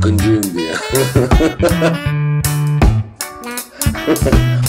Akıncıyım diye.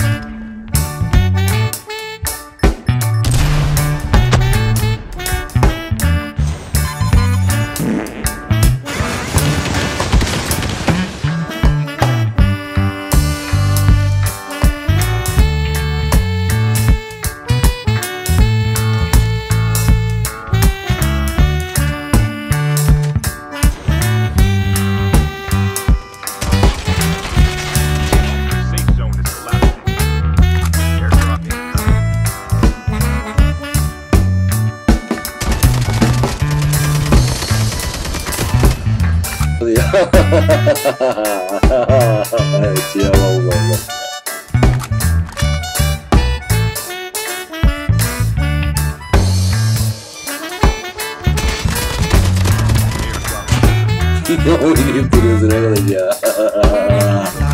哈，哈哈哈哈哈，哈哈哈哈哈，接我我我。你到底是不是那个呀？